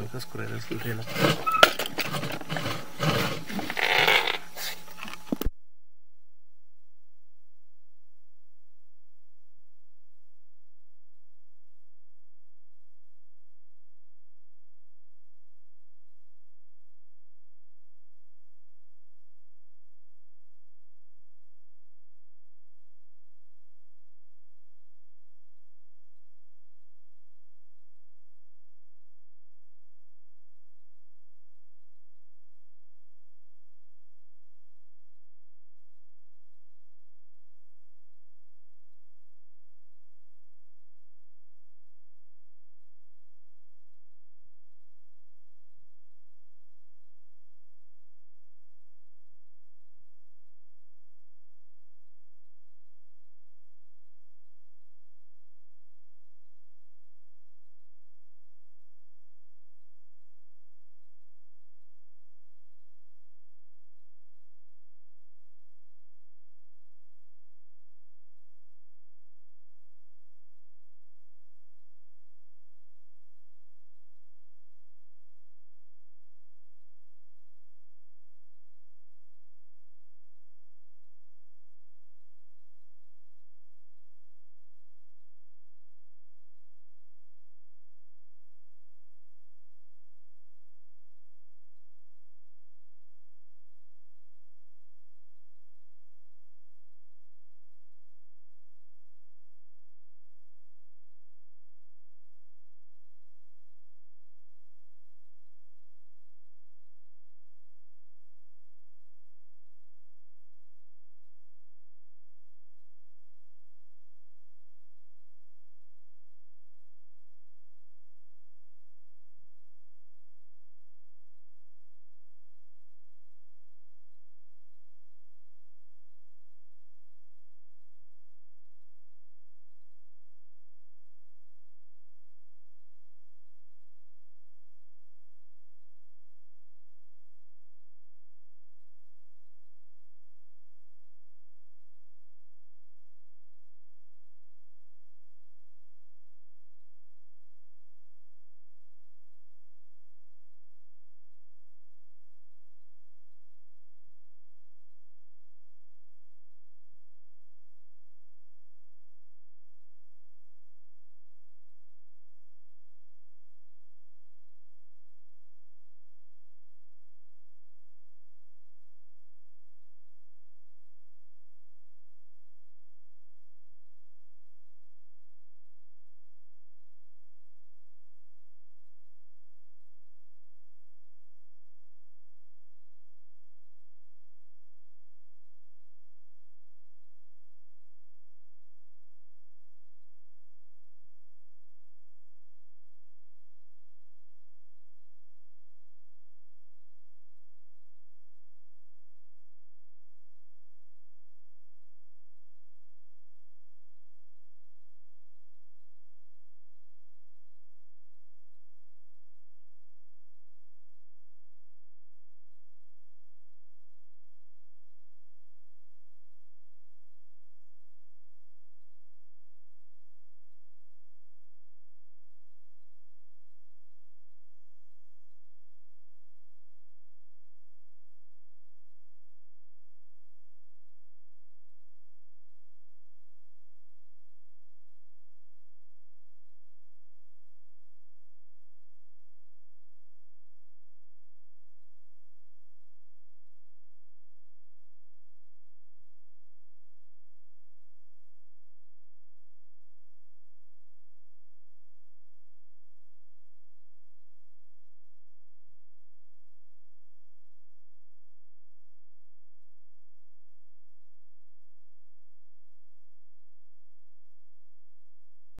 lo dejas correr el riel.